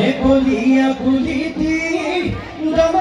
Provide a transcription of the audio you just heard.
recolhi a colite da